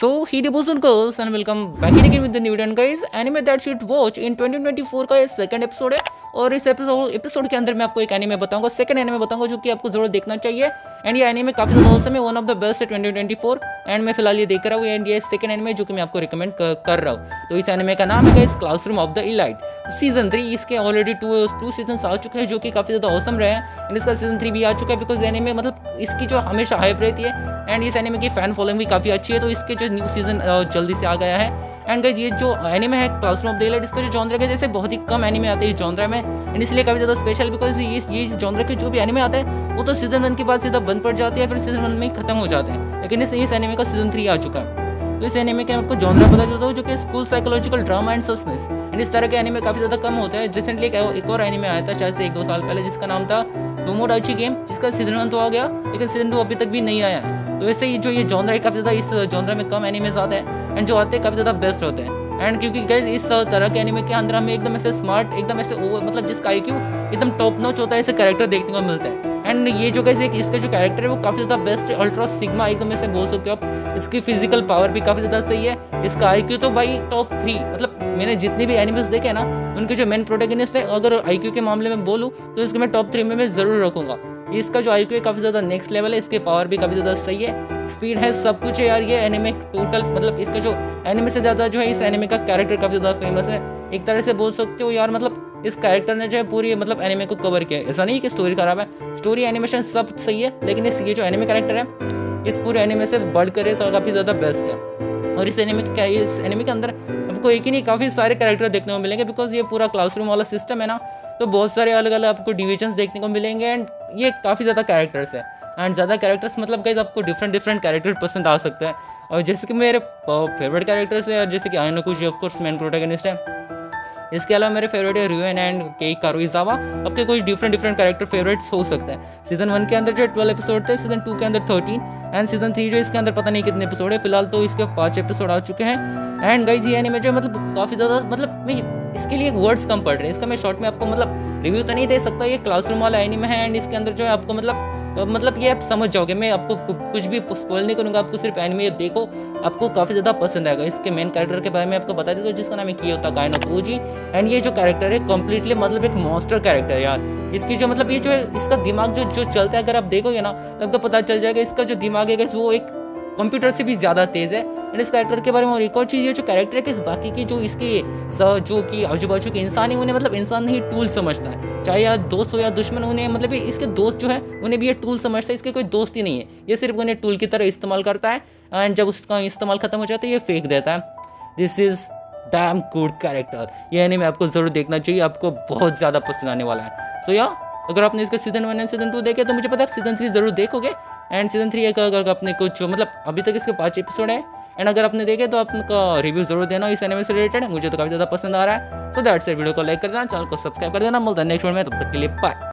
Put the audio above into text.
So, he the boys and girls and welcome back again with the new video that anime watch in 2024 का ये second episode है। और इस episode episode के अंदर मैं आपको एक एनिमे बताऊँगा। सेकंड एनिमे बताऊँगा जो कि आपको ज़रूर देखना चाहिए। एंड ये एनिमे काफ़ी ज़्यादा awesome one of the best है 2024 एंड मैं फ़िलहाल ये देख रहा हूँ एंड ये सेकंड एंड में जो कि मैं आपको रिकमेंड कर रहा हूँ। तो इस एनिमे का नाम है guys classroom of the elite season three इसके ऑलरेडी टू टू सीज़न आ चुके हैं जो कि काफ़ी ज़्यादा औसम रहे हैं। एंड इसका सीज़न थ्री भी आ चुका है बिकॉज़ एनिमे मतलब इसकी जो हमेशा हाइप रहती है। एंड इस एनिमे की फ़ैन फॉलोइंग भी काफ़ी अच्छी है तो इसके जो न्यू सीज़न जल्दी से आ गया है। एंड गाइज़ ये जो एनिमे है क्लासरूम ऑफ़ डेलाइट इसका जो जॉनर है जैसे बहुत ही कम एनिमे आते हैं इस जॉनर में। एंड इसलिए काफ़ी ज़्यादा स्पेशल बिकॉज़ ये ये जॉनर के जो भी एनिमे आते हैं, वो तो सीज़न वन के बाद सीधा बंद पड़ जाते हैं फिर सीज़न वन में ही खत्म हो जाते हैं। लेकिन इस एनिमे का सीज़न थ्री आ चुका है। तो इस एनिमे के आपको जॉनर बता देता हूँ जो कि school psychological drama and suspense and इस तरह के एनिमे काफ़ी ज़्यादा कम होते हैं। रिसेंटली एक, एक और एनिमे आया था शायद से एक दो साल पहले जिसका नाम था टोमोडाची गेम जिसका सीज़न वन तो आ गया लेकिन सीज़न टू अभी तक भी नहीं आया तो वैसे ही जो ये जॉनर है काफ़ी ज़्यादा इस जॉनर में कम एनिमेज आते हैं एंड जो आते हैं काफ़ी ज़्यादा बेस्ट होते हैं। एंड क्योंकि गैस इस तरह के एनिमे के अंदर हमें एकदम ऐसे स्मार्ट एकदम ऐसे ओवर मतलब जिसका आई एकदम टॉप नॉच होता है ऐसे कैरेक्टर देखने को मिलता है। एंड ये जो एक इसका जो कैरेक्टर है, वो काफ़ी ज़्यादा बेस्ट है अल्ट्रा सिग्मा एकदम ऐसे बोल सकते हो आप। इसकी फ़िज़िकल पावर भी काफ़ी ज़्यादा सही है। इसका आईक्यू तो भाई टॉप थ्री मतलब मैंने जितने भी एनिमेस देखे ना, उनके जो मेन प्रोटेगनिस्ट है, अगर आई के मामले में बोलूँ तो इसके मैं टॉप थ्री में मैं ज़रूर रखूँगा। इसका जो आई है, काफ़ी ज़्यादा नेक्स्ट लेवल है, इसके पावर भी काफ़ी ज़्यादा सही है। स्पीड है, सब कुछ है यार, ये एनिमे टोटल मतलब इसका जो एनिमे से ज़्यादा जो है, इस एनिमे का कैरेक्टर काफ़ी ज़्यादा फ़ेमस है। एक तरह से बोल सकते हो यार मतलब इस कैरेक्टर ने जो है पूरी मतलब एनिमे को कवर किया ऐसा नहीं कि स्टोरी खराब है। स्टोरी एनिमेशन सब सही है, लेकिन इस ये जो एनिमे कैरेक्टर है, इस पूरे एनिमे से बढ़ कर काफ़ी ज़्यादा बेस्ट है। और इस एनिमे क्या, इस एनिमे के अंदर आपको एक ही नहीं, काफ़ी सारे कैरेक्टर देखने को मिलेंगे बिकॉज़ ये पूरा क्लासरूम वाला सिस्टम है ना तो बहुत सारे अलग अलग आपको डिविजन्स देखने को मिलेंगे एंड ये काफ़ी ज़्यादा कैरेक्टर्स है। एंड ज़्यादा कैरेक्टर्स मतलब गाइज़ आपको डिफरेंट डिफरेंट कैरेक्टर पसंद आ सकते हैं। और जैसे कि मेरे फेवरेट कैरेक्टर्स है जैसे कि आयनो कुछ ऑफकोर्स मेन प्रोटेगनिस्ट है। इसके अलावा मेरे फेवरेट है रिवेन एंड के कारुइजावा आपके कुछ डिफरेंट डिफरेंट कैरेक्टर फेवरेट्स हो सकते हैं। सीज़न वन के अंदर जो ट्वेल्व एपिसोड थे सीज़न टू के अंदर थर्टीन एंड सीज़न थ्री जो इसके अंदर पता नहीं कितने एपिसोड है, फ़िलहाल तो इसके पाँच एपिसोड आ चुके हैं। एंड गई जी एनिमे जो मतलब काफ़ी ज़्यादा मतलब इसके लिए वर्ड्स कम पड़ रहे हैं। इसका मैं शॉर्ट में आपको मतलब रिव्यू तो नहीं दे सकता, ये क्लासरूम वाला एनिमे है एंड इसके अंदर जो है आपको मतलब मतलब ये आप समझ जाओगे। मैं आपको कुछ भी स्पॉइल नहीं करूँगा, आपको सिर्फ़ एनिमे देखो, आपको काफ़ी ज़्यादा पसंद आएगा। इसके मेन कैरेक्टर के बारे में आपको बता देता हूँ, जिसका नाम है किया होता कायनो कोजी एंड ये जो कैरेक्टर है कम्प्लीटली मतलब एक मॉन्स्टर कैरेक्टर यार। इसकी जो मतलब ये जो है, इसका दिमाग जो जो चलता है, अगर आप देखोगे ना तो आपको पता चल जाएगा, इसका जो दिमाग है वो एक कंप्यूटर से भी ज़्यादा तेज़ है। एंड इस कैरेक्टर के बारे में और एक और चीज़ ये जो कैरेक्टर है कि इस बाकी की जो इसके जो कि आजू बाजू के इंसान है उन्हें मतलब इंसान नहीं टूल समझता है। चाहे या दोस्त हो या दुश्मन उन्हें मतलब इसके दोस्त जो है उन्हें भी ये टूल समझता है इसके कोई दोस्त ही नहीं है। ये सिर्फ़ उन्हें टूल की तरह इस्तेमाल करता है एंड जब उसका इस्तेमाल खत्म हो जाता है ये फेंक देता है। This is damn good character ये मैं आपको ज़रूर देखना चाहिए आपको बहुत ज़्यादा पसंद आने वाला है। सो so, या अगर आपने इसका season one and season two देखे तो मुझे पता है सीज़न थ्री ज़रूर देखोगे। एंड सीज़न थ्री का अगर अपने कुछ मतलब अभी तक इसके पाँच एपिसोड है एंड अगर आपने देखे तो आपका रिव्यू ज़रूर देना, इस एनिमे से रिलेटेड मुझे तो काफ़ी ज़्यादा पसंद आ रहा है। सो दैट से वीडियो को लाइक कर देना चैनल को सब्सक्राइब कर देना, मिलता है नेक्स्ट वीडियो में, तब तक के लिए बाय